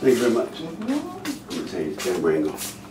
Thank you very much. Mm-hmm. Going to tell you, Ken Brangle.